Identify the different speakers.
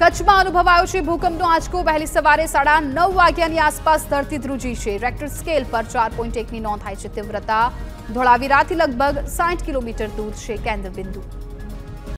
Speaker 1: કચ્છમાં અનુભવાયો છે ભૂકંપનો આંચકો. વહેલી સવારે સાડા નવ વાગ્યાની આસપાસ ધરતી ધ્રુજી છે. રેક્ટર સ્કેલ પર ચાર પોઈન્ટ એકની નોંધાઈ છે તીવ્રતા. ધોળાવીરાથી લગભગ સાઠ કિલોમીટર દૂર છે કેન્દ્ર બિંદુ